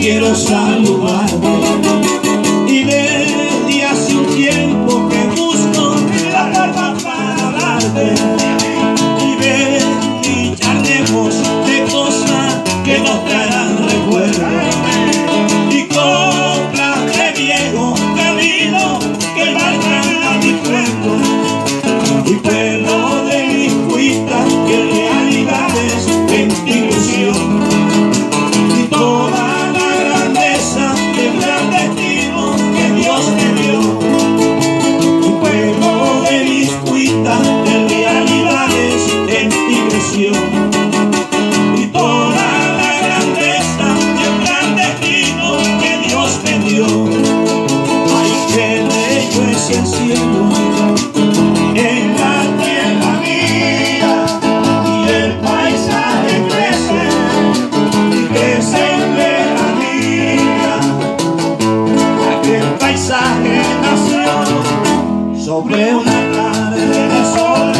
quiero saludarte. nació sobre una tarde de sol.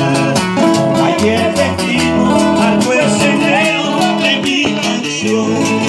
Ayer destino al tu escenario de mi canción.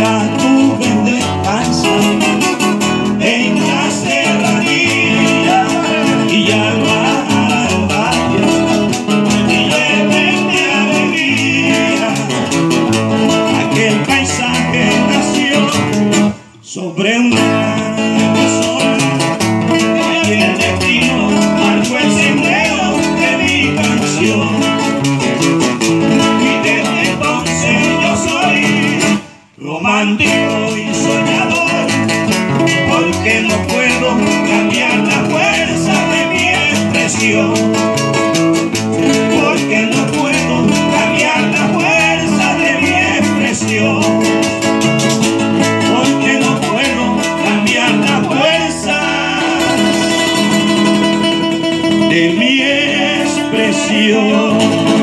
será tu venganza en la serranía y ya no hay vallas y lleven de alegría aquel paisaje nació sobre un mar Porque no puedo cambiar la fuerza de mi expresión. Porque no puedo cambiar la fuerza de mi expresión.